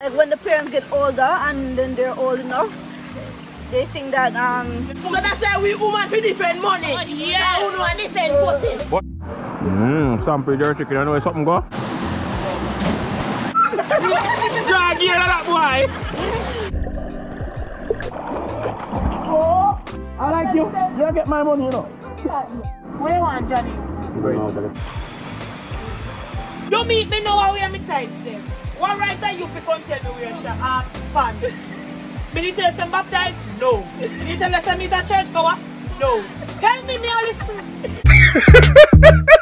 Like when the parents get older and then they're old enough, they think that um. So that's why we woman for different money. Yeah. Who know a different pussy. Mmm, sample your chicken, you know where something go? Drag here that boy! Oh, I like you. You get my money, you know. What you want, Johnny? You meet me now how we are me tights them. What right are you for come tell me where your uh, pants? Me need tell them baptized? No. Me need tell them meet a church goer? No. Tell me me all listen.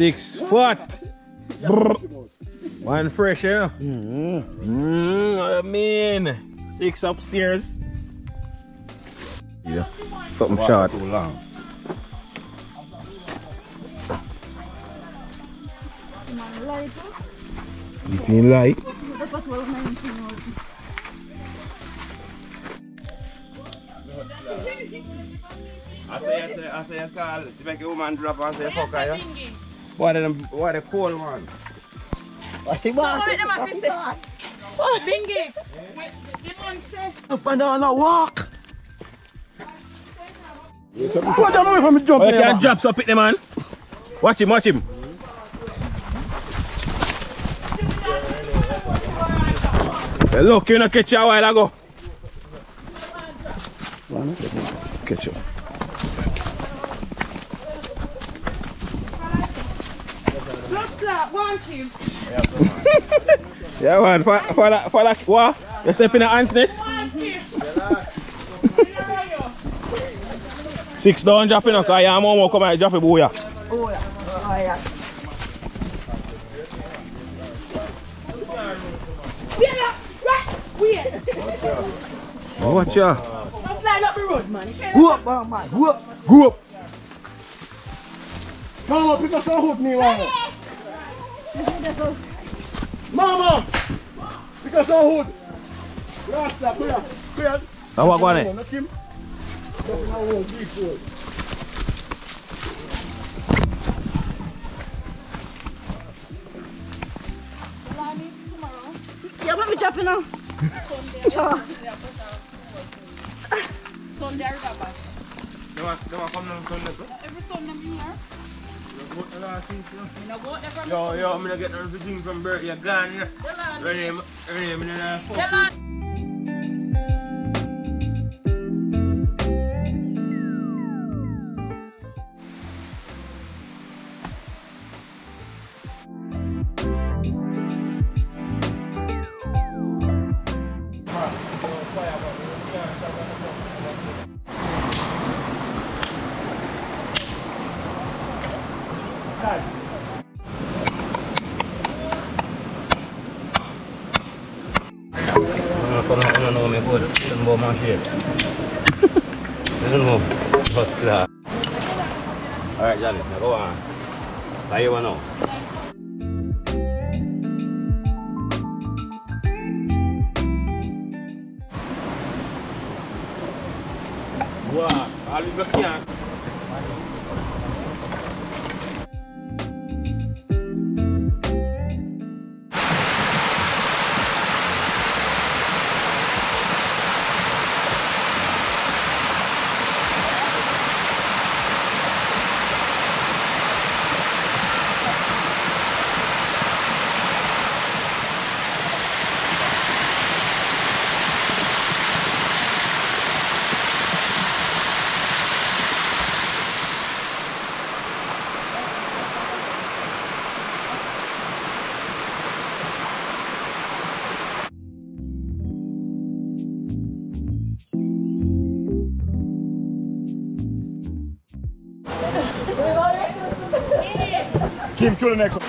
Six foot. One fresh, you know. Mmm, I mean, six upstairs. Yeah, something short. Too long. You feel like? I say, I say, I say, I call to make a woman drop and say, fuck her, yeah? What are them, what are the cold one? I see what? Bingy. The man say. Up and down a walk. Put them away from me jump Oh, you there, can't man. drop so pick the man. Watch him, watch him. Hey, look, you know catch you a while ago. Catch you. Blood clot, want him. Yeah, man, for, for, that, for that, what? You step in the ants nest? Want him. Six down dropping, okay? Yeah, mom will come and drop it, booyah. Oh yeah. Oh yeah. Yeah, right. Wait. Oh, watch ya. Don't slide up the road, man. You can't- Whoop, man, man. Whoop. Whoop. Mama, pick us some hood me, mama. Mama, pick us some hood. Rasta, come here. Come here. Now what go on there? Not him. Just my own big boy. Yeah, what we chopping now? Sure. Sunday I remember. They want, they want come down Sunday, so? Every Sunday I'm here. What the last thing, so? You know, go out there from Yo, yo, I'm gonna get everything from Bert, you're gone. Ready, I'm gonna fuck you. Sun bo Kim to the next one.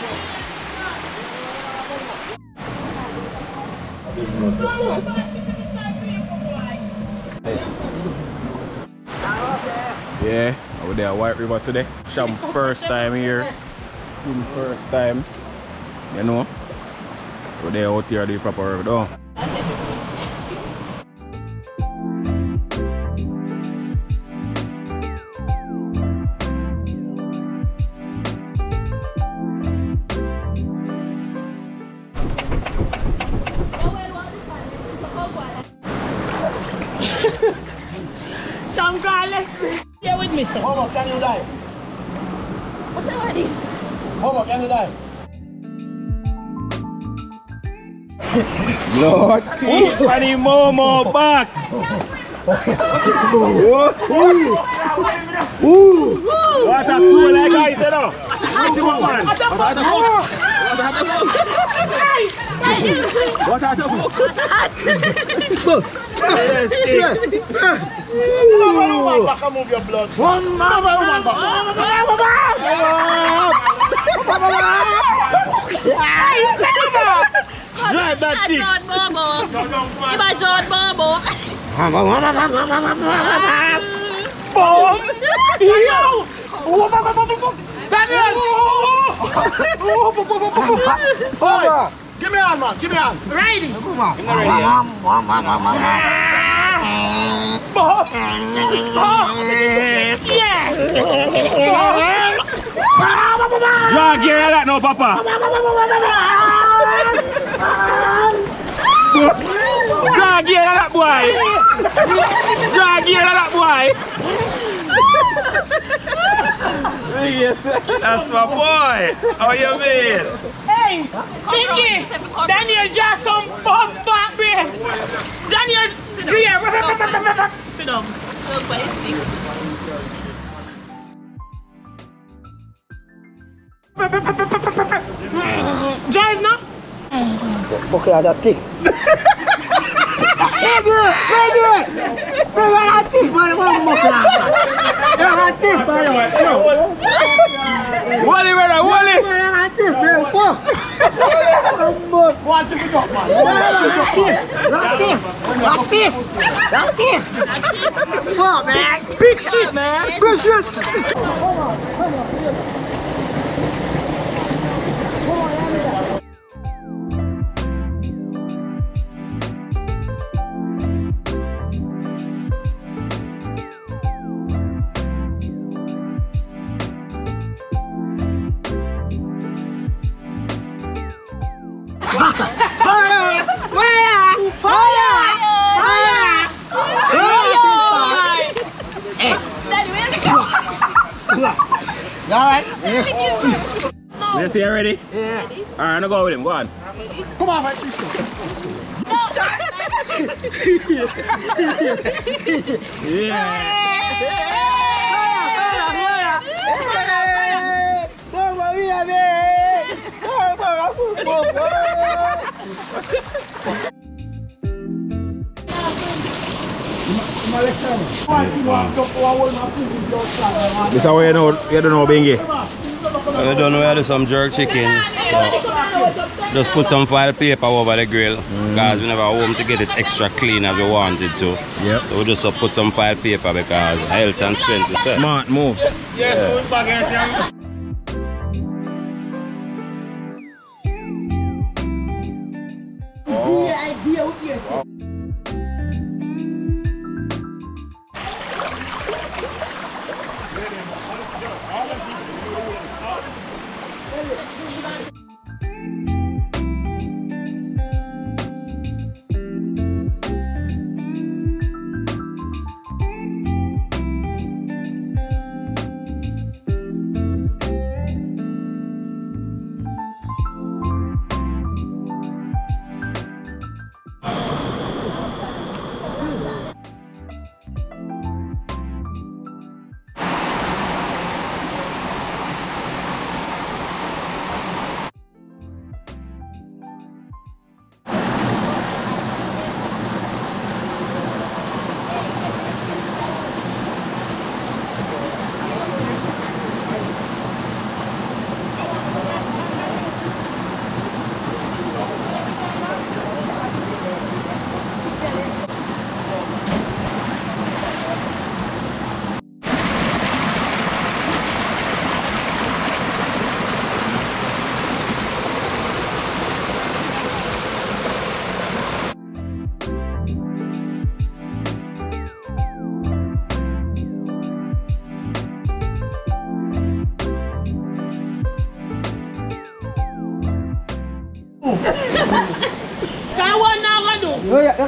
Yeah, over there, White River today. Sham first time here. First time. You know? Over there out here the proper river though. What a cool like guys, you know. What the man? What the book? What are the book? Yes, sick. Woman back and move your blood. One man, woman back. Drive that six. John Bobo. Iba John Bobo. Boy, give me a man. Give me a hand. Riding. Drag gear like that no, Papa. Drag gear like that boy. Drag gear like that boy. yes, that's my boy. How you mean? Hey, Pinky. Daniel just some bump back there. Daniel, here. Sit down. Look, but it's big. Drive now. Wally, brother, Wally. Watch it up, man. Big shit, man. Big shit. Yeah. All right, now go with him. Go on. Come on, my sister. Yeah. This is how you know, you don't know Bingy. I don't know how to do some jerk chicken. So just put some foil paper over the grill because we never home to get it extra clean as we wanted to. Yep. So we just uh, put some foil paper because health and strength is set. Smart move. boom.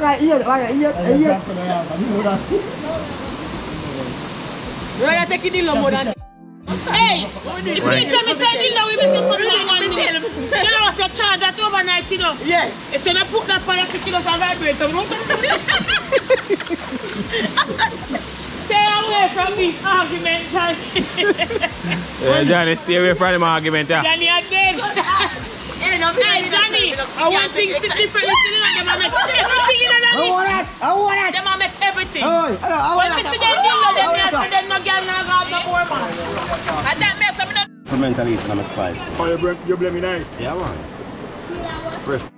Do? Oh, yeah, right here, right here, right here. You're not taking the lumber Hey, if you tell me say the law, we make you come down one day. You know what's your charge that overnight, you know? Yeah. It's when I put that fire to kill us and vibrate. So don't Stay away from this argument, Johnny. Yeah, Johnny, stay away from them argument. Yeah. Johnny, I beg. Hey, no, Hey, Johnny, I want things to differently. You know, them a make everything in I want that, I want that. Them a make everything. Oh, I I When want me that. see them deal with them, me say them no girl no have no more man. And that makes them not Supplemental eating and spice. Oh, you blame, you blame me nice. Yeah, man. Fresh.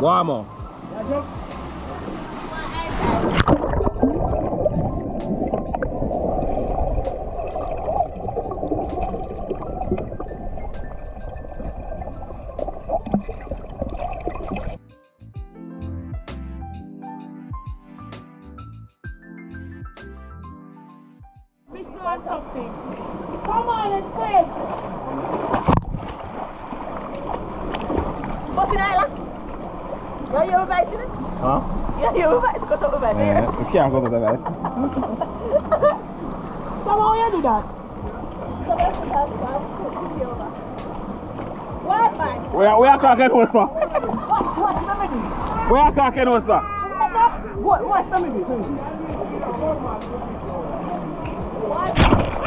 One So how you do that? What, man? Where, where talking horse for? What, what's the meaning? Where talking horse for? What, what's the meaning?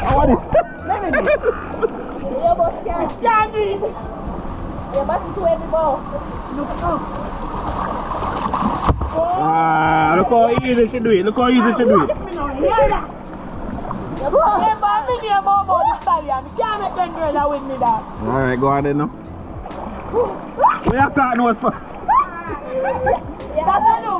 What is Your boss can't. Johnny. Your boss is too heavy, bro. Ah, look how easy she do it. Look how easy she do it. Alright, go on then now. Where talking horse for? That's a no.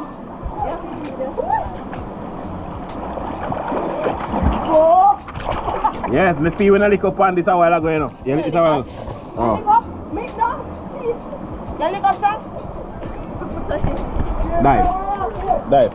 Yes, me see when I lick up on this a while ago, you know. Yeah, this a while ago. Oh. Me no. You lick up? Dive. Dive.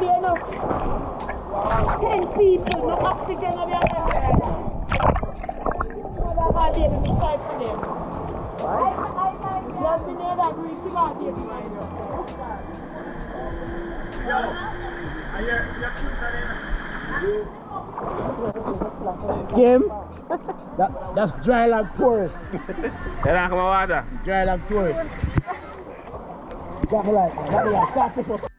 Be enough. Ten people, no oxygen on their head. That's why baby, me fight for them. You have been there that week, you might be able to Kim? That, that's dry land tourist. You like my water? Dry land tourist. Jack like that. That is start to first.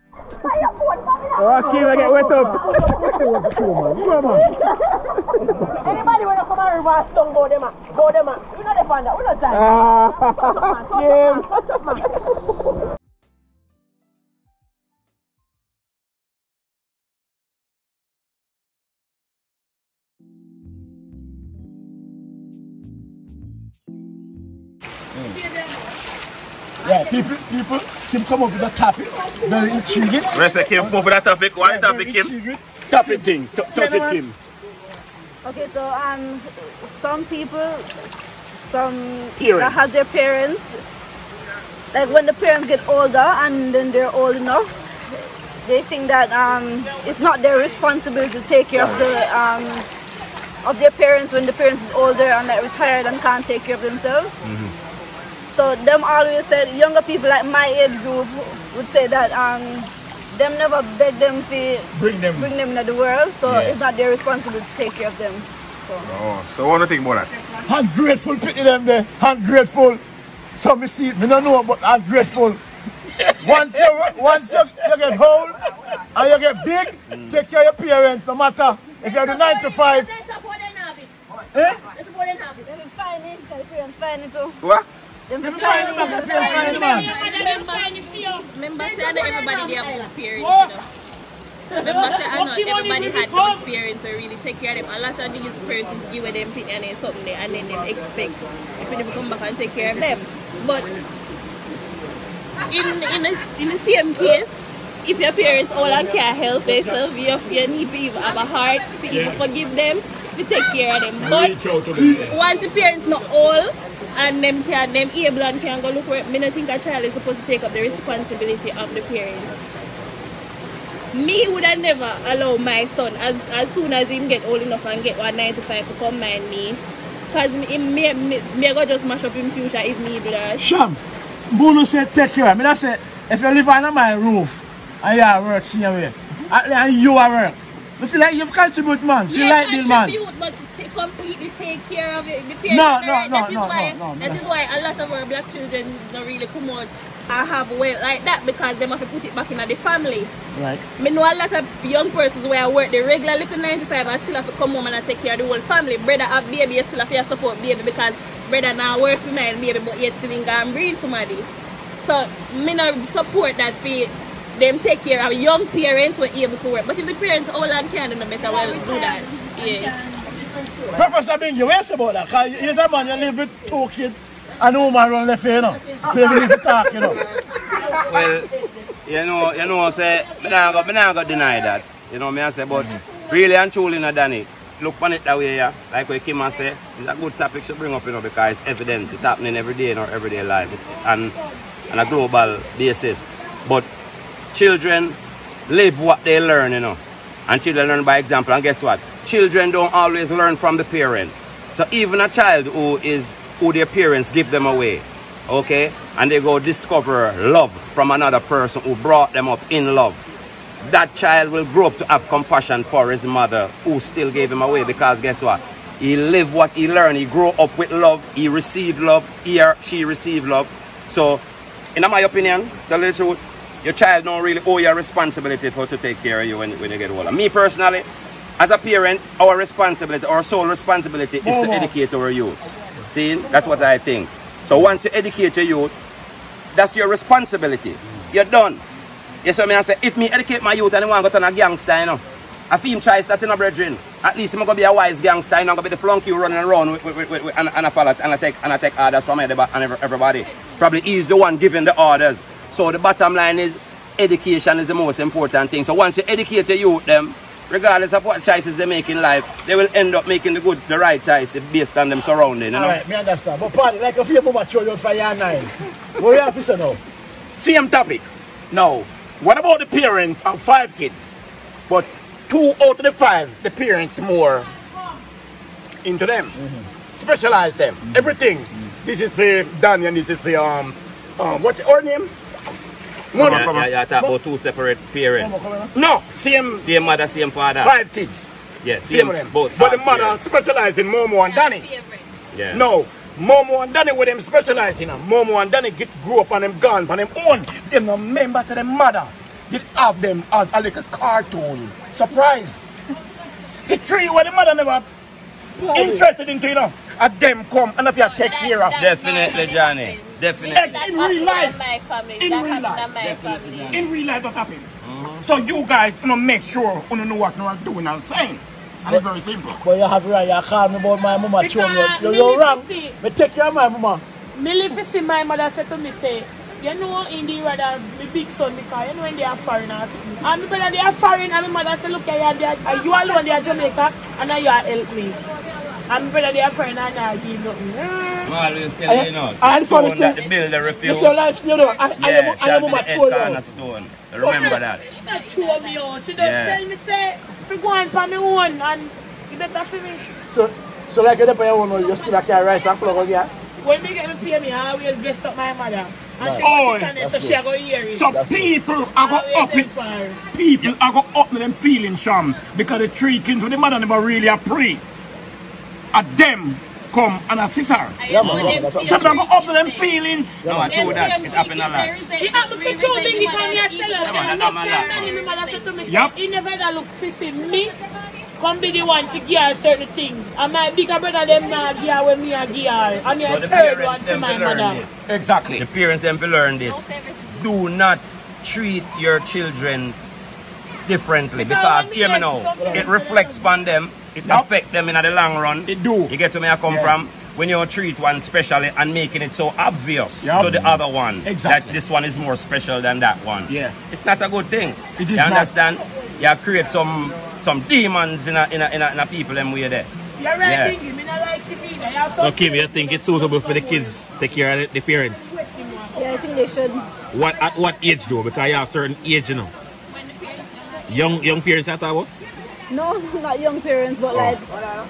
Oh, Kim, I get wet up. Anybody wanna come and reverse down, go them, go them. ah. We know they find that. We know that. Ah, Kim. People, people, Kim come up with a topic. Very intriguing. Rest of Kim, come up with that topic. What is the topic, Very Kim? intriguing. Topic thing. Touch Kim. Okay, so um, some people some Parents. that has their parents. Like when the parents get older and then they're old enough, they think that um, it's not their responsibility to take care of the um, of their parents when the parents is older and like retired and can't take care of themselves. So them always said younger people like my age group would say that um, them never beg them to Bring them. bring them into the world, so Yeah. it's not their responsibility to take care of them. Oh, so what do you think about that? Ungrateful pity them there. Ungrateful. So me see it. Me don't know but ungrateful. Once you once you, you get old and you get big, take care of your parents no matter if you're the nine to five. Eh? Them fine it, the parents fine it too. What? Them Them fine fine them, them man. Remember, say I know everybody there have parents. Oh. Remember, say I know everybody had those parents who really take care of them. A lot of these persons give them pick and then something there and then they expect if they come back and take care of them. But in in the, in the same case, if your parents all and can't help themselves, you, you need to have a heart to even forgive them, to take care of them. But once the parents not all and them can them able and can go look for it, me not think a child is supposed to take up the responsibility of the parents. Me would have never allow my son as as soon as him get old enough and get one ninety five to come mind me. Cause me, me, me, me go just mash up in future if me do that. Sham, Bruno said take care. Me that say if you live under my roof and you are work same way, and you are work, you feel like you've contributed man. Feel like Bill man. but to completely take care of it, the. No, no, no, That is no, why, no, no, That no. is why a lot of our black children don't really come out and have well like that because they have to put it back in the family. Right. Me know a lot of young persons where I work the regular little 95 and still have to come home and I take care of the whole family. Brother have baby, you still have to support baby because brother now work for my baby but yet still in and breed somebody. So me not support that for them take care of young parents were able to work. But if the parents all and can do no better well do that. Yeah. Professor Bingi, what you say about that? Because you're a man, you live with two kids and a woman run left here, you know. So you need to talk, you know. Well, you know, you know, say, me not go, me not go deny that. You know, me I say, but really and truly, not Danny, look on it that way, yeah. Like what Kim has say, it's a good topic to bring up, you know, because it's evident, it's happening every day in our everyday life and on a global basis. But children live what they learn, you know. And children learn by example. And guess what? Children don't always learn from the parents. So even a child who is who their parents give them away, okay, and they go discover love from another person who brought them up in love. That child will grow up to have compassion for his mother who still gave him away because guess what? He lived what he learned. He grew up with love. He received love. He or she received love. So, in my opinion, tell the truth, your child don't really owe you a responsibility for to take care of you when, when you get older. Me personally, as a parent, our responsibility, our sole responsibility is to educate our youths. See, that's what I think. So once you educate your youth, that's your responsibility. You're done. Yes, what I mean, I say, if me educate my youth and I want to go to a gangster, you know, a film try starting a brethren, at least I'm going to be a wise gangster, I'm going to be the flunky running around with, with, with, with, and, and, I follow, and, I take, and I take orders from everybody, everybody. Probably he's the one giving the orders. So the bottom line is, education is the most important thing. So once you educate your youth, them, regardless of what choices they make in life, they will end up making the good, the right choice based on them surrounding, you know. Alright, me understand. But party, like if your mama throw you out for your nine, what you have to say now? Same topic. Now, what about the parents of five kids? But two out of the five, the parents more into them. Specialize them. Everything. This is for Danny and this is for um um what's her name? One Yeah, yeah, yeah, talk about two separate parents. No, same Same mother, same father. five kids. Yeah, Same same them. both. But the mother parents. specialize in Momo and Danny. Yeah. No, Momo and Danny with them specialize in them. Momo and Danny get grew up on them gone on them own. Them no members of them mother. Did have them as a little cartoon. Surprise. The three where the mother never interested into, you know. And them come and if you take care of. Definitely, Johnny. Definitely. In real life. my family. In that real life. in my family. In real life that happen. Mm-hmm. So you guys you know, make sure you know what you are doing and saying. And it's very simple. But you have right, you call me about my mama throw me out. You, Because you're me wrong. see- Me take care of my mama. Me live to see my mother say to me say, you know in the rather my big son because you know when they are foreigners. And me brother they are foreign and my mother say look here they are, are you alone they are Jamaica and now you are help me. And my brother, they are friend and I give nothing. I'm always telling you, you know, And the for the stone that thing- the builder You refused. see your life still there. And, and, Yeah, your- and shot your to the mama head told you. cornerstone. Remember that. She not throw me out. She just Yeah. tell me, say, if you go on for me own and you better for me. So, so like you dep on your own, you still carry rice and flour again? When me get me pay me, I always bless up my mother. And she Oh, watch it on it, so she a go hear it. So people are go Always up it. help her. People are go up with them feelings, Sham, because the three kids with the mother never really a pray. At them come and assist her. Yeah, man. yeah, that's So what- they go up with them feelings. No, I told that. It happened a lot. It happened for two big come here tell us Yeah, man, that that enough man time laugh. and my mother said to me, Yup. he never ever look to me come be the one to give her certain things. And my bigger brother them now give her when me a give her. And me So a the third one to them my to mother. this. Exactly. The parents them to learn this. Do not treat your children differently because when hear me now, it reflects upon them. It Yup. affect them in the long run. It do. You get to me I come Yeah. from when you treat one specially and making it so obvious Yup. to the other one Exactly. that this one is more special than that one. Yeah. It's not a good thing. It is you not. understand? You create some some demons in a in a in a, in a people them way there. You're right, Yeah. Bingy. Me not like to be there. You have So some Kim, you think it's suitable for the kids to take care of the parents? Yeah, I think they should. What at what age though? Because you have certain age, you know. Young young parents at about? No, not young parents, but like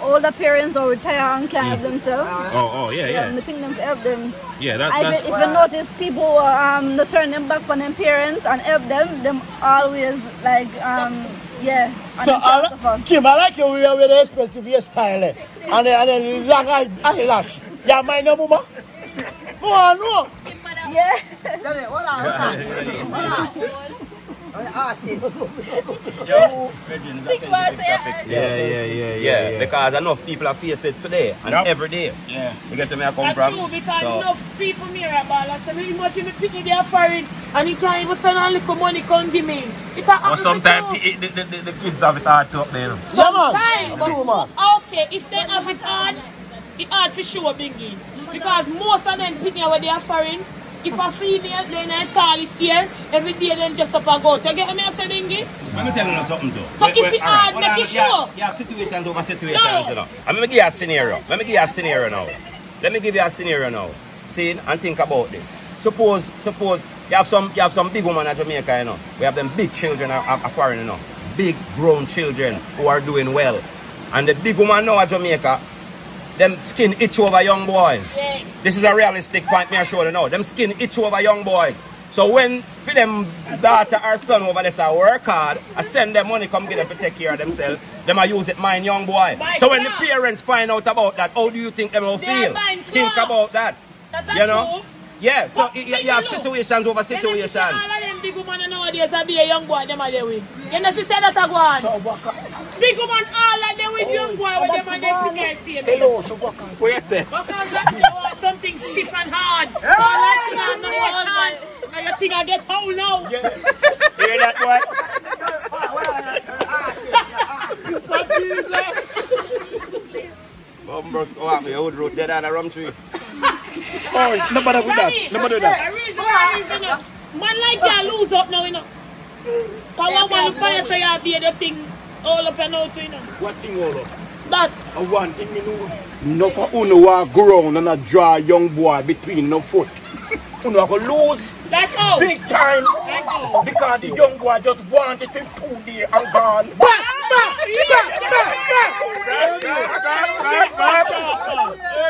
older parents or retired and can help themselves. Oh, oh yeah, Yeah, yeah. I think them to help them. Yeah, that, I that's bet if you notice people um not turn them back on them parents and help them, them always like um yeah. So, I, can't suffer. li- Kim, I like your way with the expensive hairstyle eh? and the, and the long eyelash. Yeah, mind your mama? No, I know. Yeah. six months yeah, yeah, yeah, yeah, Yeah, because enough people are face it today and Yup. every day. Yeah. You get to me I come That's from. true because So- enough people near a ball. I said, imagine me picking their foreign and he can't even send a little money come give me. It a But happen sometimes for true. the, the, the, the kids have it hard to up there. you know. Sometimes. True, man. Okay, if they have it hard, it hard for sure, Bingy. Because most of them picking where they are foreign. If a female, then I tall is here, every day then just up and go. You get me, I say, Bingy? Let me tell you something though. So if it hard, make it sure. Yeah, situations over situations, No. you know. I'm gonna give you a scenario. Let me give you a scenario now. Let me give you a scenario now. See and think about this. Suppose, suppose you have some you have some big woman in Jamaica, you know. We have them big children are, are foreign, you know. Big grown children who are doing well. And the big woman now at Jamaica, them skin itch over young boys. Yeah. This is a realistic point me I show you now. Them skin itch over young boys. So when for them daughter or son over there say work hard, I send them money come get them to take care of themselves, them I use it mind young boy. My so when the parents find out about that, how do you think them will feel? buying Think clothes. about that. That's You know? true. Yeah, so But you, think you have know. situations over You know, see, situations. All of them big woman nowadays are be a young boy, them are there with. You know, see, say that a go on. Big woman, all of them with young boy, with them and they pick their same. Hello, so what can Wait there. Because that they want something stiff and hard. So like you have no more chance. And you think I get foul now. Hear that boy? Bumbros go out me, old road dead on a rum tree. Oh, nobody with that. Johnny, Nobody with that. the reason why is, you know, man like that lose up now, you know. Because one man look for you say you be the thing all up and out, you know. What thing all up? That, And one thing me know. No for uno walk ground and a draw young boy between no foot. Uno go lose like how? big time Like how? because the young boy just wanted to two day and gone. Back, back, back, back, back.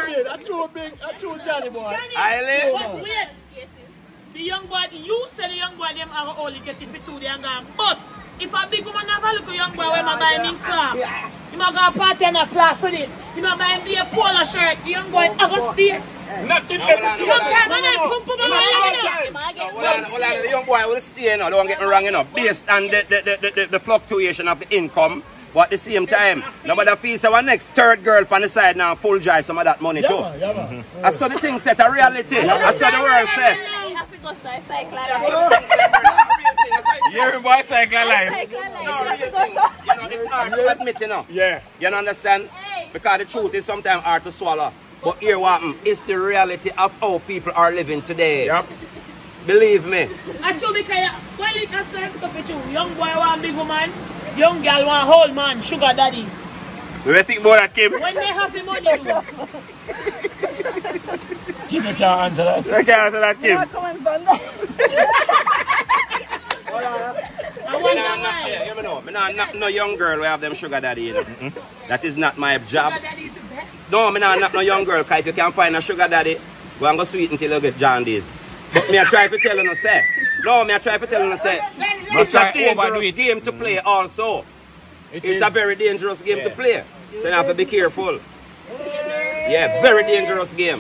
Hey, that's too big, that's too Johnny boy. Eileen? But wait, the young boy, you say the young boy them are only get it for two days and gone. But if a big woman have a little young boy when I buy him in class, he might go a party and a class with it. He might buy him be a polo shirt, the young boy have a stay. Nothing No, hold on, everything. Sometimes I pump pump No, my no, leg, no. you know. Hold on, hold on. The young boy will stay, you know, don't get me wrong, you know, based on the, the, the, the, the, the fluctuation of the income. But at the same time, nobody feels our next third girl on the side now full joy some of that money too. man, yeah, man. I saw the thing set a reality. I saw the world set. You have to go start cycle oh. I life. saw the thing set, brother. A real thing. I saw it Yeah, boy, cycle life. Cycle No, life. a You have real to go thing. start. You know, it's hard to admit, you know. Yeah. You know, understand? Because the truth is sometimes hard to swallow. But here what happen, it's the reality of how people are living today. Yep. Believe me. Actually, because well, it has to up with you. Young boy want big woman, young girl want whole man, sugar daddy. We think about that, Kim. When they have the money, do. Kim, you can't answer that. We can't answer that, Kim. Come on, I Me wonder nah why. yeah, you know, me nah knock no young girl we have them sugar daddy, you know. That is not my job. Sugar daddy is the best. No, me nah knock no young girl, cause if you can't find a sugar daddy, we am go sweet until you get jaundice. But me I try to tell you no say. No, me I try to tell you no say. It's a try overdo dangerous it. game to play mm. also. It's a very dangerous game to play. So you have to be careful. Yeah, very dangerous game.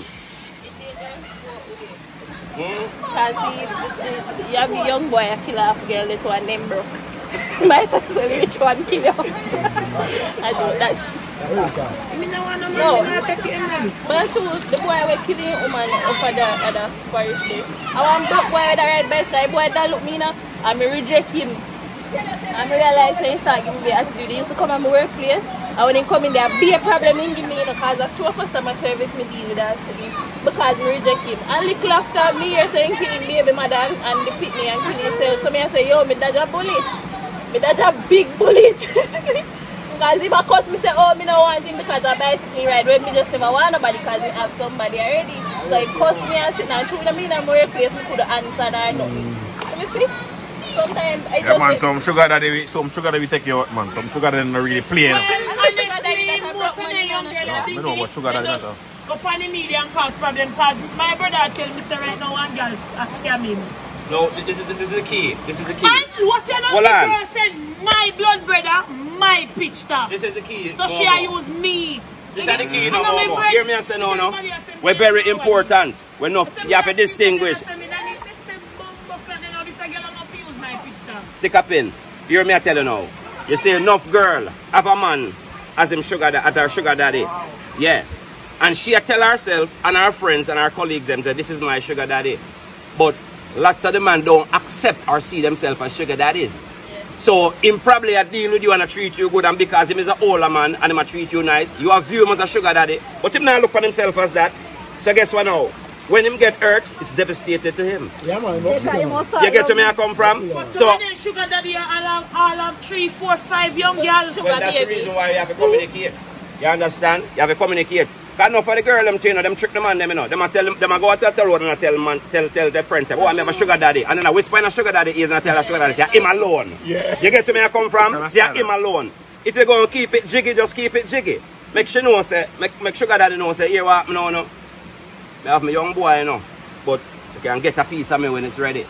Because you have a young boy, a kill off girl, little one named Brooke. Might as well which one kill you. I do that. No. I. But I choose the boy we killing woman oh at oh, the, at the forest there. I want black boy with the red vest, that boy that look me now, and me reject him. And me realize when he start giving me attitude, he used to come at my workplace, and when he come in there, be a problem in give me, you know, cause of true customer service me deal with that. Because me reject him. And little after me here saying killing baby mother and, and the pitney and killing himself, so me I say, yo, me dodge a bullet. Me dodge a big bullet. Because if I cuss me say, oh, me no want him because I bicycle ride, when me just never want nobody because me have somebody already. So he cuss me and sit and through me in a place, me could answer or nothing. You see? Sometimes I Yeah, just man, some sugar daddy, we- some sugar daddy we take you out, man. Some sugar daddy not really play. You know. Well, honestly, most of the young girls, I I think know what sugar daddy they matter. just go on the media and cause problem because my brother tell me say right now one girl is uh, scamming me. No, this is this is the key. This is the key. And what you know Hold the on. girl said, my blood brother, my pitch top. This is the key. So she No, use me. This is the key, no, no, no. Hear me and say no, no. Somebody has said We're very important. We're not, you have to distinguish. Stick up in. Hear me I tell you now. You say enough girl have a man as him sugar her sugar daddy. Yeah. And she tell herself and her friends and her colleagues them that this is my sugar daddy. But lots of the man don't accept or see themselves as sugar daddies. So him probably a deal with you and a treat you good and because him is an older man and him a treat you nice, you have view him as a sugar daddy. But him not look on himself as that. So guess what now? When him get hurt, it's devastated to him. Yeah, man. Because you must You get to me I come from? So, So then sugar daddy all have, all have three, four, five young girls. Well, that's the reason why you have to communicate. You understand? You have to communicate. Cause enough for the girl them thing, you know, them trick the man them, you know. Them a tell them, them a go out to the road and a tell man, tell tell their friends, say, oh, I have a sugar daddy. And then I whisper in a sugar daddy ears and I tell a sugar daddy, say, him alone. Yeah. You get to me I come from? Understand Say, him alone. If you're going to keep it jiggy, just keep it jiggy. Make sure know, say, make, make sugar daddy know, say, here what, no, no. I have my young boy, you know. But you can get a piece of me when it's ready.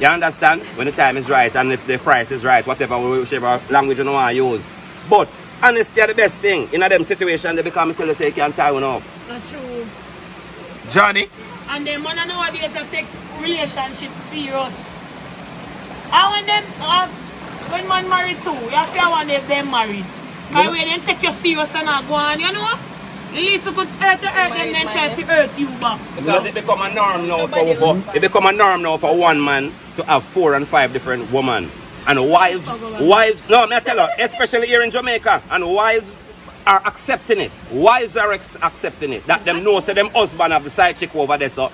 You understand? When the time is right and if the price is right, whatever, whichever language you want to use. But honesty are the best thing. In a them situation, they become tell you say you can't tie one up. Not true. Johnny, And then man nowadays they take relationships serious. I want them uh, when man married too, you have to have one if them married. By the way, they take you serious and not go on, you know? At could hurt them, then try to hurt you back. Because it become a norm now for, for it become a norm now for one man to have four and five different women. And wives, wives, no, me tell you, especially here in Jamaica, and wives are accepting it. Wives are accepting it. That them know say them husband have the side chick over there. So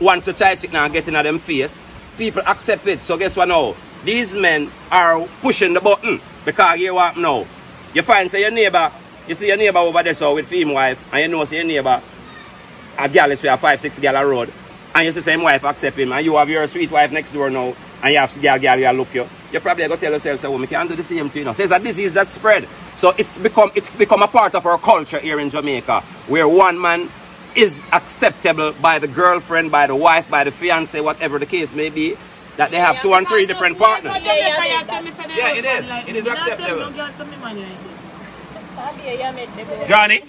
once the side chick now getting at them face, people accept it. So guess what now? These men are pushing the button because you what now? You find say your neighbor, you see your neighbor over there so with him wife, and you know see your neighbor a gal is for a five, six gal a road, and you see same wife accept him, and you have your sweet wife next door now, and you have gal girl, you look you, you probably go tell yourself, say, well, we can't do the same thing, you know. So it's a disease that spread. So it's become it's become a part of our culture here in Jamaica, where one man is acceptable by the girlfriend, by the wife, by the fiance, whatever the case may be, that they have two and three different partners. Yeah, it is. It is acceptable. Johnny,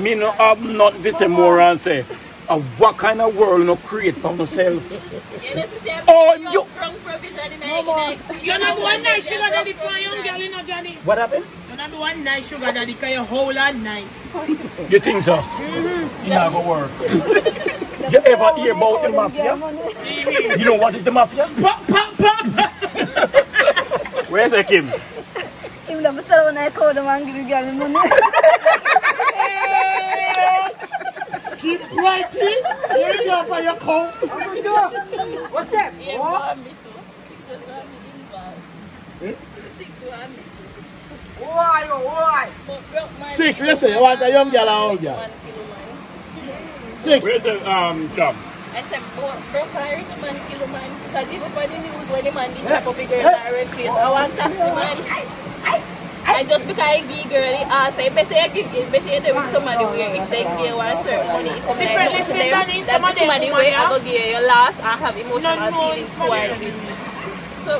me no have nothing to say more say, uh, what kind of world you no create for myself? Oh, you- You're not one nice sugar daddy for a young girl, you know, Johnny. What happened? You're not one nice sugar daddy because you're whole lot nice. You think so? Mm-hmm. It not gonna work. you ever hear about the mafia? You know what is the mafia? Pop, pop, pop! Where's the Kim? Him never sell when I call them and give the girl the money. Keep quietly. Here you go for your coat. What's that? What? Why, why? Six, you say you want a young girl or old girl? Six. Where's the um job? I said, broke broke and rich man kill a man. Because even for the news when the man did chop up a girl in a red place, I want taxi man. And just because I give girl ass, I better you give it, better do with somebody where if they give one certain money, it come like nothing to them. some of somebody where I yeah? go give you last and have emotional No, no, feelings towards it. So,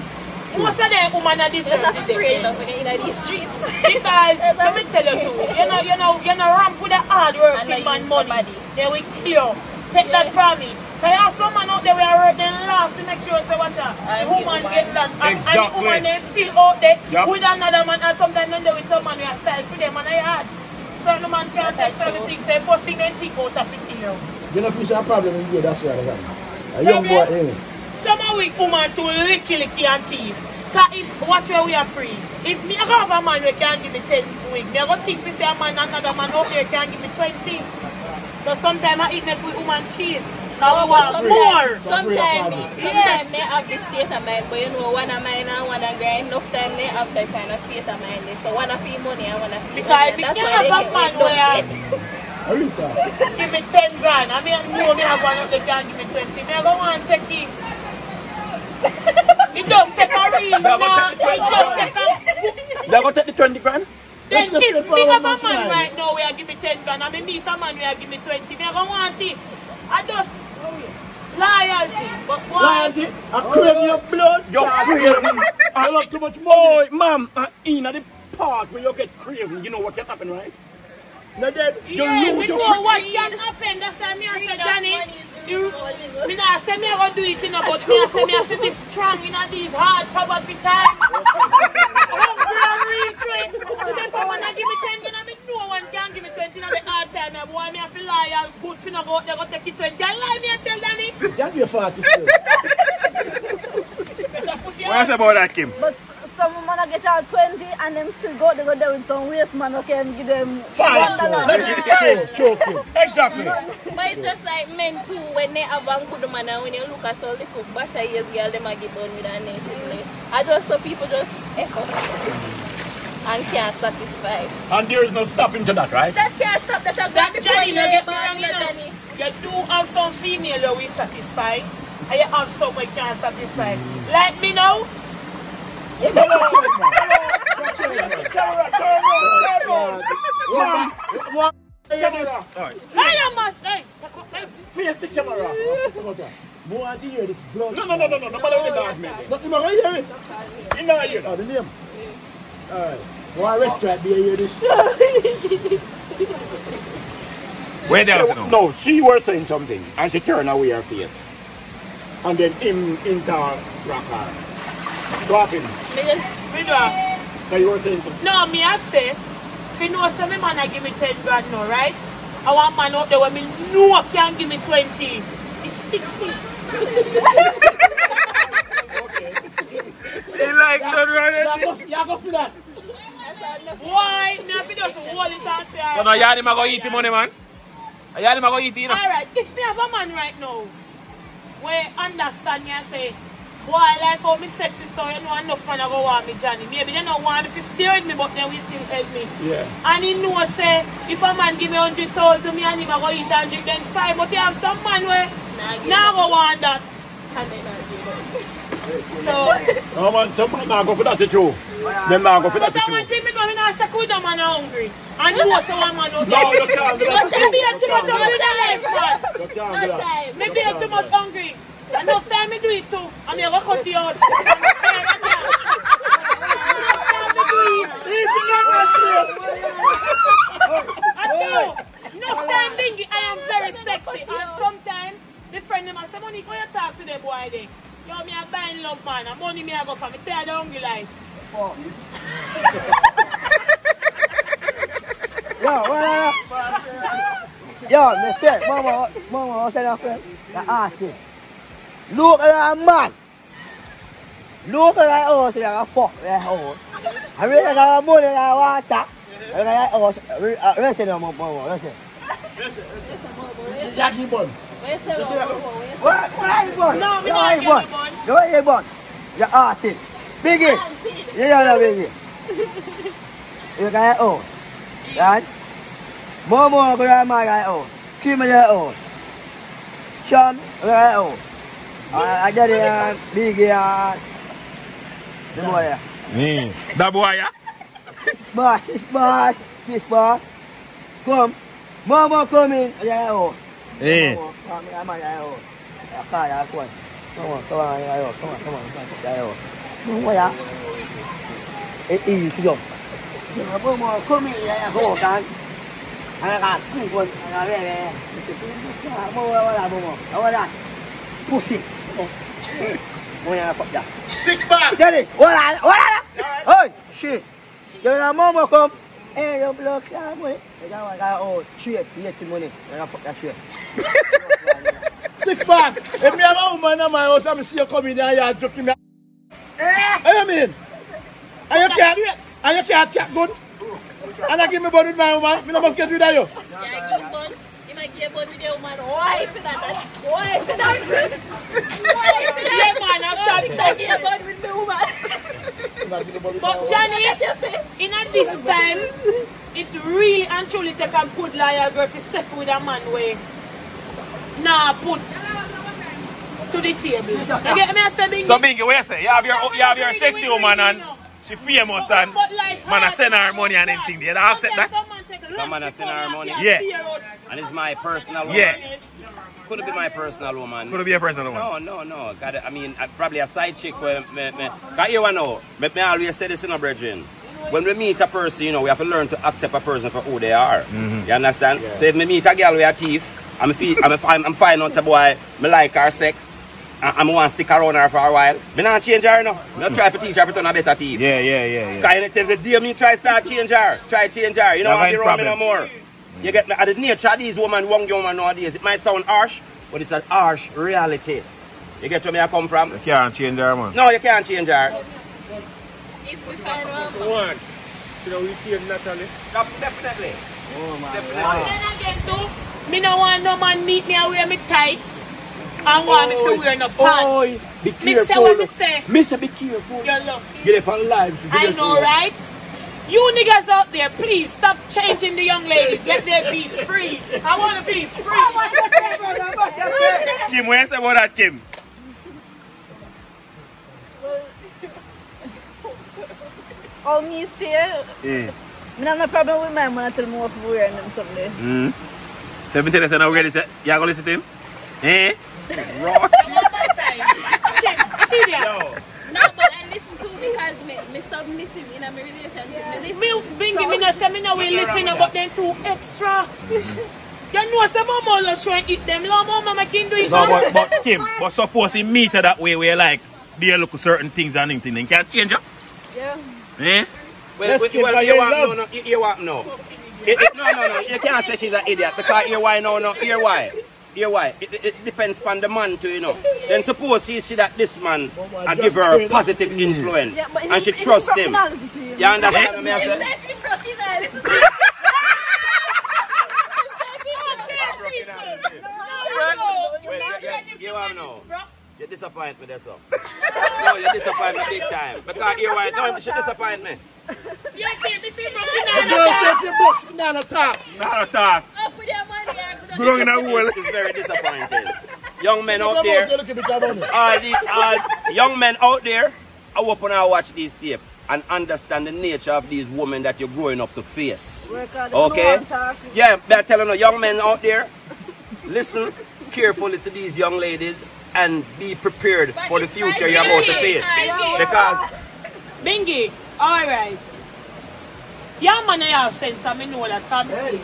Most of them women are deserve not it. afraid of it in these streets. Because let me tell you too, you know, you know, you know, ramp with the hard And working man money. somebody. They will kill. Take that from me. Cause you have some man out there where I work them last to make sure say what the woman get that and, and the woman they still out there Yup. with another man and sometimes then they with some man who are style for them and I had. Certain man can't take certain things. Say first thing they think out of it here. You know, if you see a problem in you, that's why they come. A young boy, eh? Some of we woman to licky licky and thief. Cause if watch where we are free. If me I go have a man who can give me 10 week, me I go think we say a man another man out there can give me 20. So sometimes I eat make with woman cheat. Cause we want more. Sometimes, Yeah. sometimes they have this state of mind, but you know, one of mine and one of grind, enough time they have that kind of state of mind. So one of feel money and one of feel Because money. if you have they a man rid where give me 10 grand, I mean know me have one out there can give me 20. Me I go want to take him. It does take a real man. It does take a They go take the 20 grand? Then Let's if just me say have a man right now where I give me 10 grand and me meet a man where I give me 20, me I go want him. I just loyalty. But why? Loyalty, I crave your blood. You're craving. I love too much money. Oh, ma'am, uh, in the part where you get craving, you know what can happen, right? No, then, You Yeah, lose me your know what can happen. That's why me I say, Johnny, money is you, me not say me I go do it, you know, but me I say me I to be strong in these hard poverty times. Hungry and reach it. If someone I give me 10 grand, me no one can give me 20 in the hard time. Me boy, me have to loyal, good to go out there, go take it 20. I lie me and tell Danny. you give 40 still. Better your What you about that, Kim? But some women a get out 20 and them still go, they go there with some waste man who can give them Five. one dollar. Let me Choke, choking. Exactly. But it's just like men too, when they have a good man and when you look at all the cook butter years girl, them a give done with a nice. I just saw people just echo and can't satisfy. And there is no stopping to that, right? That can't stop that a That God Johnny, no you get me wrong, you you know. Johnny. You do have some female that we satisfy, and you have some we can't satisfy. Like me now, Mom, what? Camera. I am must hey, Face the camera. More I hear this blood. No, no, no, no, no. No oh, matter what the dog man. Nothing more, I hear it. You know you Oh, the name. Alright. One restaurant, do you hear this? Where they at now? No, she was saying something and she turned away her face. And then him into rock her. What happened? Me just me do So you were saying something. No, me I say, if you know some man I give me 10 grand now, right? I want man out there when me know can give me 20. It's sticky. He like that right You go, you go for that. Why? Me have to just hold it and say, So now y'all him a go eat the money, man. Y'all him a go eat it, you know. Alright, if me have a man right now, where understand me and say, boy, I like how me sexy so you know enough man a go want me Johnny. Maybe they don't want me to stay with me, but then we still help me. Yeah. And he know say, if a man give me 100,000, me and him a go eat 100, then fine. But you have some man where, Nah, give now go want that. and then I'll give it. So, No man, some man not go for that too. Them not go for that but I want too. him, me know me not stuck with a man hungry. And you know say one man out No, you can't do that But maybe too. I'm too much hungry in life, man. You can't do that. time. Maybe I'm too much hungry. Enough time me do it too. And me go cut you out. Easy number, please. Achoo! Enough time bingy, I am very sexy. And sometimes the friend them a say, money, go you talk to the boy there. Yo, me a buying love man, and money me a go for me. Tell the hungry life. Yo, what Yo, me say, mama, mama, what's that friend? The artist. Look at that man. Look at that horse, like a fuck that horse. I really got a money like water. I got that horse. uh, Listen, mama, mama, listen. Jackie Bun. Where you say, oh, oh, oh, where you say? What, what are you born? No, me you not are get born. you born. You are you born? The artist. Biggie. You know that Biggie. you got oh. Right? Momo ko na my guy oh. Kim na oh. Chum, right oh. Ah, ada dia big ya. The boy ya. Hmm. That boy, yeah? Boss, this boss, this boss. Come. Momo come in. Yeah oh. Eh. Six pack. Jadi, orang, orang. Oi, shit. Jangan mau mau kom. E, yo blok la mwen. E jan wan ka ou, chwe, leti mwen e. E jan fok la chwe. Six pass. E mi ava ouman nan man yo, sa mi si yo komi dan ya jok ki mi a... E! E yo men? A yo ki a... A yo ki a chak goun? An a ki mi bon wid man ouman? Mi nan mos get wid a yo? Ya, ya, ya. With your woman. Why for that? Why for that? Why for that? Yeah, man, I'm chatting. I give bun with my woman. But Johnny, in a this time, it really and truly take a good liar girl to step with a man way. Nah, put to the table. You get me? I say, Bingy? So, Bingy, what you say? You have your, you have your sexy woman and she famous and man, I send her money and anything. You don't accept that? Some man take Some man a send her money. Yeah. And it's my personal woman. Yeah. Could it be my personal woman? Could it be a personal woman? No, no, no. God, I mean, probably a side chick where me, me, Cause you know, me, me always say this in a brethren. When we meet a person, you know, we have to learn to accept a person for who they are. Mm-hmm. You understand? So if me meet a girl with a teeth, I'm feel, I'm, I'm, I'm fine out say boy, me like her sex. I, I'm want to stick around her for a while. Me not change her no. Me not try to teach her to turn a better teeth. Yeah, yeah, yeah, yeah. Cause anytime the day me try start change her, try change her. You know You what have be any wrong me no problem? more. You get me? At the nature of these women, young woman nowadays, it might sound harsh, but it's an harsh reality. You get where me I come from? You can't change her, man. No, you can't change her. If we find one. One. You know, we change naturally. Definitely. Oh, but then again, too, me no want no man meet me and wear me tights. And want me to wear no pants. be Me say what me say. Mister, be careful. You look. Get up on live. I know, right? You niggas out there, please stop changing the young ladies. Let them be free. I want to be free. Kim, what you say about that, Kim? Oh, me stay. Yeah. Me have no problem with my man until me walk wearing them something. Mm. So, if you tell us now, ready, say, going to listen to him? Eh? Chidia. No, but I listen to because me, me stop missing in a my relationship. Me listen. Me bingy me no say me no will listen but then too extra. You know say mama will show and eat them. Long mama I can do it. No, but, but Kim, but suppose he meet her that way where like they look at certain things and anything, then can't change her. Yeah. Eh? Well, Yes, well, Kim, well are you you want no, no, you, you want no. It- it- no, no, no. You can't say she's an idiot because hear why no, no. Hear why. Hear why. It, it, it depends on the man too, you know. Then suppose she see that this man and give her a positive influence Yeah, but and she it's- it's trust him. personality to you. You understand what I say? Let me broke his eyes. You, you, you have no. You disappoint me, that's all. no, you disappoint me big time. Because hear why. No, she disappoint me. You see me see The broken girl down. says she broke banana top. Not talk. Up with your money. I'm Good on in a hole. It's very disappointing. Young men out there. on, you look at me, come on. all the all young men out there, I hope when I watch these tape and understand the nature of these women that you're growing up to face. Okay? no one talk. Yeah, but I'm telling the young men out there, listen carefully to these young ladies and be prepared for the future you're about to face. Because Bingy, alright. Young man, I have sense, I mean, know that. Come see.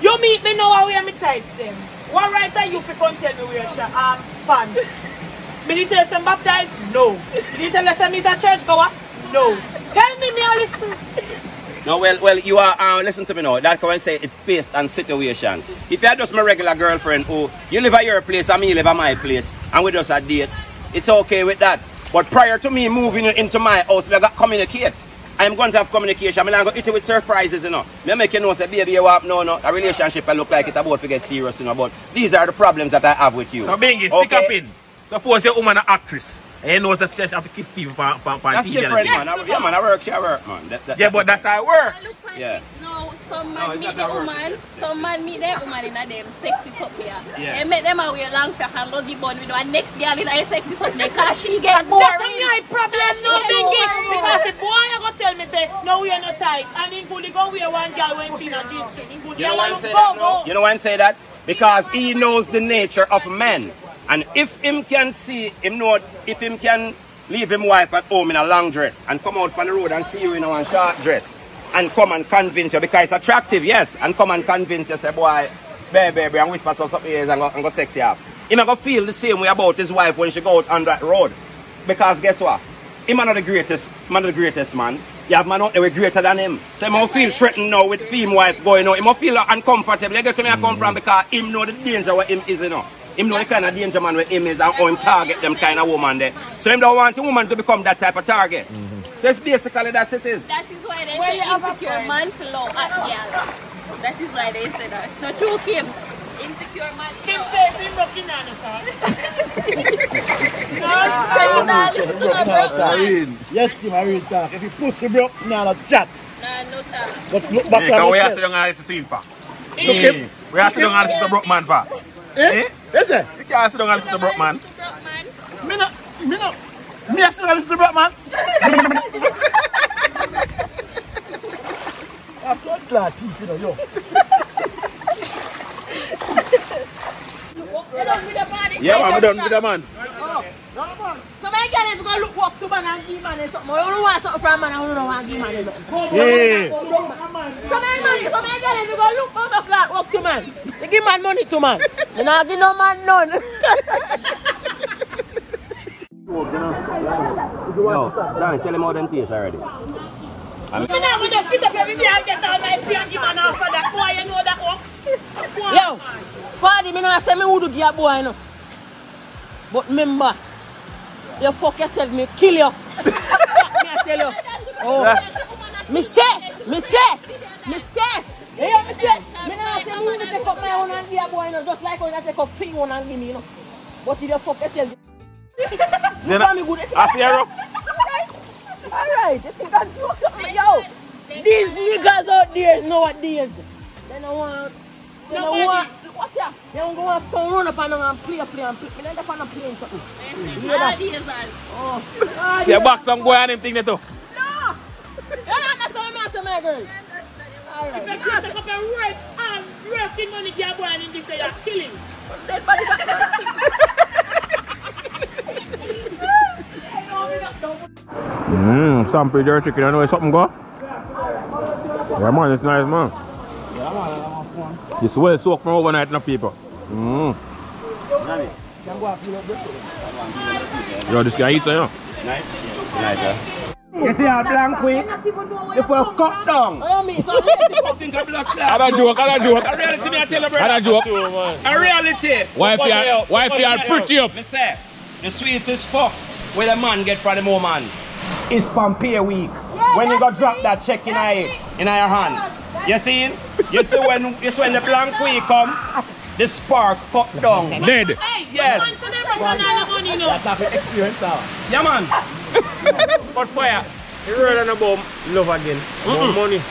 You meet me now, I wear me tights them. What right are you for come tell me where your um, pants? Me need to tell them baptized? No. Me need to tell them meet a church goer? No. Tell me, me I listen. no, well, well, you are. Uh, listen to me now. That can I say it's based on situation. If you're just my regular girlfriend, who you live at your place and me live at my place, and we just a date, it's okay with that. But prior to me moving you into my house, we got to communicate. I'm going to have communication. I'm going to hit it with surprises, you know. Me make you know, say, baby, you have no, no. A relationship I look like it about to get serious, you know. But these are the problems that I have with you. So, Bingy, stick Okay? up in. Suppose your woman an actress. And you know that she have to kiss people on, on, on That's TV. and different, everything. man. I, yeah, man, I work, she I work, man. That, that, Yeah, but that's how it works. Look at Yeah. No, some No, man it's meet the that word. woman, some man meet their woman in a them sexy something here. Yeah. They make them a wear long frock and luggy bun with one next girl in a sexy something because she get boring. That's my problem, no She big get it. boring. Because the boy you go tell me say, no we are not tight. And in good go wear one girl when seen a G-string. You know girl why I look say that? No? You know why I say that? Because he knows the nature of men. And if him can see, him know if him can leave him wife at home in a long dress and come out on the road and see you in a short dress and come and convince you because it's attractive, yes, and come and convince you, say, boy, baby, baby, and whisper some something ears and go, and go sexy off. Him going to feel the same way about his wife when she go out on that road. Because guess what? Him not the greatest, man the greatest man. You have man out there greater than him. So him will feel threatened now with female wife going out. Him will feel uncomfortable. You get to me I come from because him know the danger where him is, you know. Him know the kind of danger man where him is and how him target them kind of woman there. So him don't want a woman to become that type of target. Mm-hmm. So it's basically that's it is. That is why they say you have a insecure man flow ah, at girl. That is why they say that. No true Kim. Insecure man. Kim says him looking at it. Say she not listen to no. Yes, Kim, I real talk. If you pussy broke, nah, no chat. Nah, no talk. But look back Yeah, at because we have to yourself. do and listen pa. So, Kim, We have to do and listen to broke man, pa. Eh? Listen, You can't sit down and listen to broke man. Broke me no, me no, me a still listen to broke man. I'm so glad, teeth, you yo. You done with the body? Yeah, man, we done with the man. So my girl if you go look walk to man and give man something. You don't want something from man and you don't want to give man something. Yeah. So my money, so my girl if you go look for the clock walk to man. You give man money to man. You not give no man none. No, Danny, tell him how them taste already. Me not gonna fit up every day and get all my pay and give man half of that. Boy, you know that walk. Yo, party me not say me would give a boy no. But remember, you fuck yourself, me kill you. me I tell you. Oh. Me say, me say, me say. You hear me say? Me not say me would take up my own and give a boy no. Just like when I take up free one and give me, you know. But if you fuck yourself, Then for me good. I see her up. Alright, you think I do something? Yo, these niggas out there nowadays, they don't want, they don't want, watch out, they don't go and come run up and down and play, play, and play. Me not up and play something. hear that? All these are. Oh, ah, See a yeah. box some boy and him thing there too. No! You don't understand me, I say, my girl. Alright. If you take up a rape and raping money, get boy and in this day, you're killing. Dead body, Mmm, some pretty chicken. I know where something go. Yeah, man, it's nice, man. It's well soaked from overnight, no people. Mmm. Yo, this guy eats, eh, you know. Nice? Nice, huh? You see a blank quick? If we cut down. Oh, me, so I Think a blood I don't joke, I don't joke. A reality, me I tell you, brother. I don't joke. A reality. Wife, you are, wife, you are pretty up. Me say, the sweetest fuck where the man get from the woman is from pay week. when you go drop that check in her, in her hand. You see? it? You see when you see when the blank week come, the spark cut down. Dead. Yes. That's have an experience now. Yeah man. But fire. You really not about love again. About money.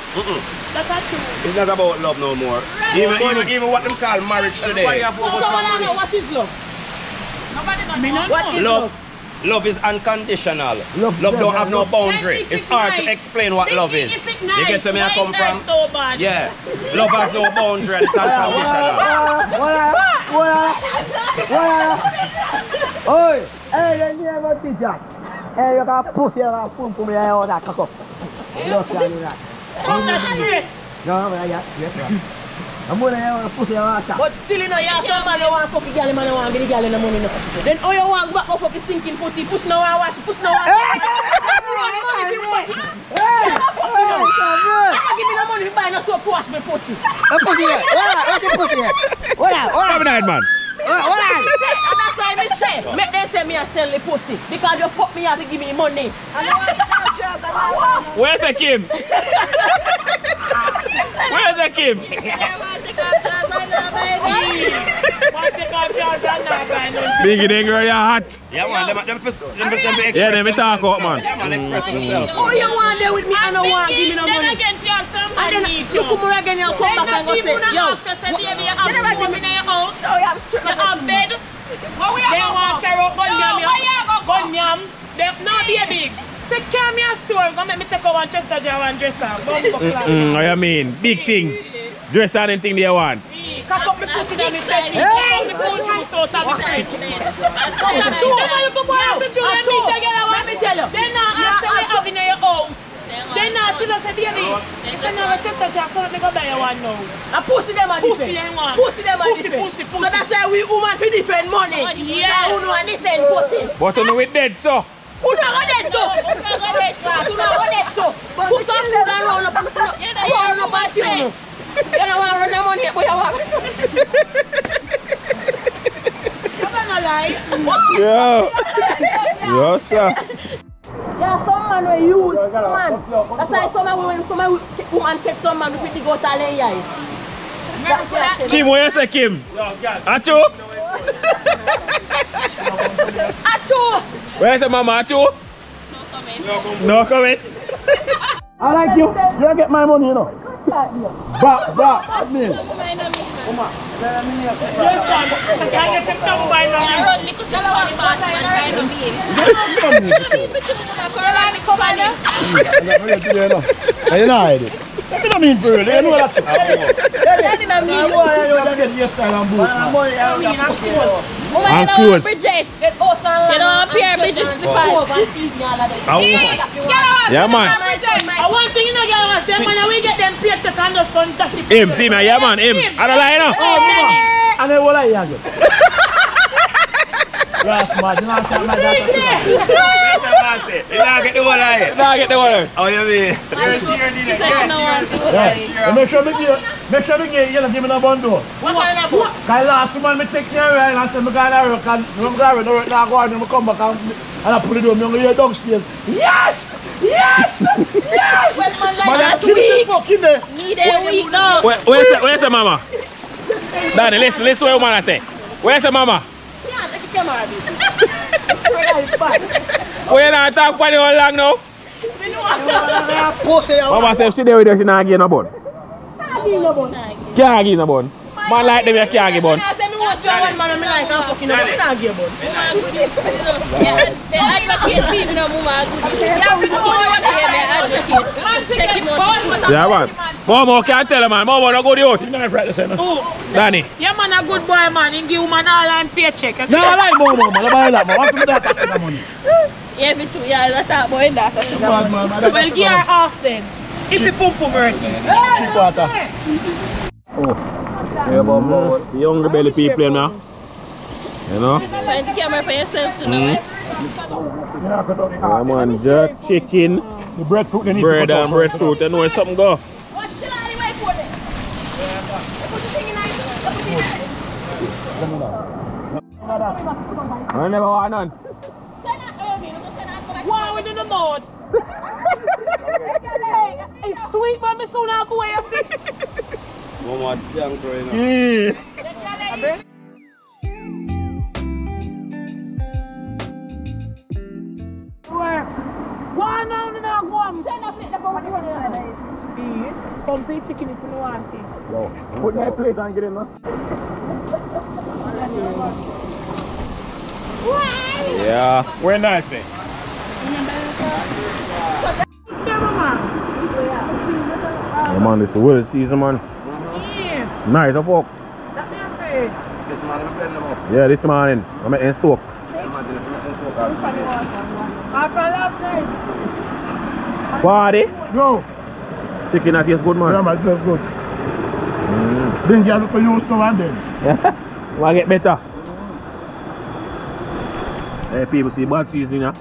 It's not about love no more. Even, even, even what them call marriage today. Fire for So what I know, what is love? What is Love, love is unconditional. Love, don't have no boundary. It's hard to explain what love is. You get to me I come from? So bad. Yeah. Love has no boundary and it's unconditional. Oi, hey, then you ever did that? Hey, you got pussy, you got pum pum, you got that cock up. Look at me that. Fuck that straight. No, no, yeah, yes, I'm gonna have a pussy, you. But still, you know, you have some man who want fuck a girl, man who want give the girl in the money. No. Then all you want back up fuck is stinking pussy. Pussy no want wash, pussy no want wash. Run money for your pussy. Hey, hey, come here. I'ma give me the money to buy no soap to wash my pussy. A pussy here. What up? What's the pussy here? What up? What up? Come night, man. What what up? And that's why me say, make them say me a sell the pussy. Because you fuck me have to give me money. And you want to tell jobs I want. Where's the Kim? Where's the Kim? Want to take off jobs and not buy I know. Biggie, them girl, you hot. Yeah, man, them, them, them, them, them, them Yeah, them me talk out, man. Yeah, man, express mm-hmm. themselves. Oh, you want there with me and no want give me no Then money. again, you have And somebody then need you come here again, you come back and go say, yo. access you have You never in your house. Oh, you have straight You have bed. They want carrot, bun yam, bun yam. They no baby. Say, carry me a store. Go make me take a one Chester jar and dresser. Bumbo clap. Mm, what you mean? Big things. Dress on anything they want. Cock up my foot in my face. Cock me food juice out of the fridge. That's true. Never look up what happened to them. Meet together. Let me tell you. They not answer we have in your house. They not tell us, baby. If you know a Chester jar, come me go buy you one now. And pussy them a Pussy different. them want. Pussy them a Pussy, different. pussy, So pussy. that's why we woman fi different money. Yeah. Who know a different pussy. But you know it dead, so. Uno rodetto! Uno rodetto! Puso pula rono, rono pasione! Yana wa rono moni ko ya wa. Yo. Yo sir. Yeah, some man will use man. That's why some man when some man woman take some man with the go talent yeah. Kim, where you say Kim? Achu? Achu! Where you say, Mama? Achu? No comment. I like you. You get my money, you know. Back, back, I mean. Can I get some number by I now? run little somebody fast and try to be. Carolina, come on now. And you know I did. That's what I mean for real. You know that. Daddy, na me. You get your style and boot. Oh my And God, clothes. Bridget. You know, Pierre Bridget slippers. Yeah, man. I want thing you know, girl, was them man, we get them paycheck and just fun dash it. Him, see me, yeah, man, him. I don't lie, you know. And then what are you again? Yes, man. You know what I'm saying? You not get the one eye. Nah, get the one. Oh, you mean? Yeah. And make sure me give, make sure me give, you know, give me no bundle. What kind of book? Cause last man me take care of it and I said me gonna work and me gonna work, no work, now go out and me come back and, and I put it on me and hear downstairs. Yes! Yes! Yes! Man, I'm killing the fucking there. Need a week now. Where, where's the, where's the mama? Daddy, listen, listen what your man say. Where's the mama? Ou yon an tak pan yon lang nou? Mi nou an pose yon. Mama sef si de wè de si nan gi yon bon? Nan gi yon bon. Kya gi yon bon? Man like dem yon kya gi bon? I said me want to one man and me like I'm fucking up. Me not give one. Yeah, they advocate people, no mama. Good. Yeah, we know what they advocate. Check him out. Yeah, man. Mama can't tell her, man. Mama no go the out. You know right to say no. Oh, Danny. yeah, man, a good boy, man. He give woman all I'm paycheck. No, I like more, man. I buy that, man. What do me that tax money? Yeah, me too. Yeah, that's that boy. That's that. Man, man, Well, give her half then. If you pump pump her. Cheap water. Oh. Yeah, but more the younger belly people now. You know? Find the camera for yourself to know. Yeah, man. Jerk chicken, The breadfruit, they need bread to and breadfruit. You know where something go. What's the line way for them? You put the thing in ice. You put it in I never want none. Why we do the mud? It's sweet, but me soon I'll go away. Mama, damn one. If you don't want it. Put my plate and get in now. Yeah. Where nice, man? Yeah, this is well season, man. Yeah. Nice, I fuck. That me afraid. This man, I'm playing them up. Yeah, this morning. I'm in stoke. After last night. Party. Yo. Chicken that tastes good, man. Yeah, man. that's good. Mm. Then you have to use some and then. Wanna get better. Hey, people see bad season, yeah.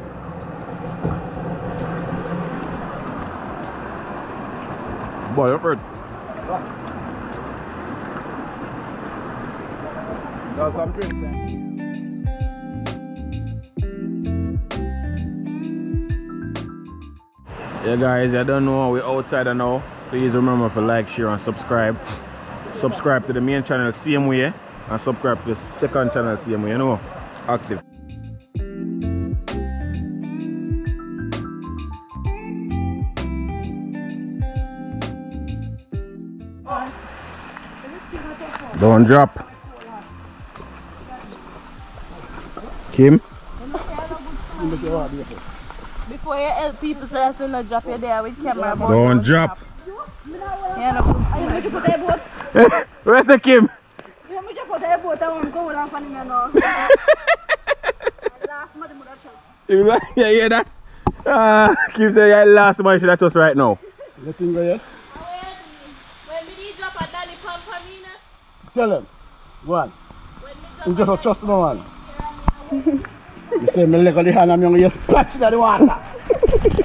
Boy, you're hurt. Some drinks there. Yeah guys, I don't know we're outside now. Please remember to like, share and subscribe. Subscribe to the main channel same way. and subscribe to the second channel CMO, you know. Active. Don't drop. Kim? Before you help people, so you not drop you there with camera. but Don't drop. Yeah, no. Are you going to put a? Where's the Kim? You want me to put a boat? I want to down for me now. Last month, I'm going to trust. You like- yeah, hear that? Ah, Kim say you last man should have us right now. You think yes? When we need drop a Danny Pampamina, Tell him. Go on. You just a trust no one. You say me leg on the hand and me just splash it in the water.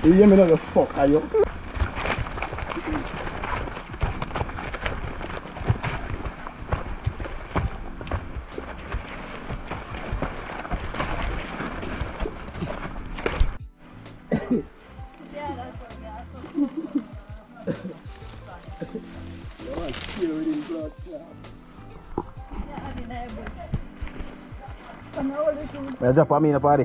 you hear me now the fuck are you? Yeah, drop on me in the party.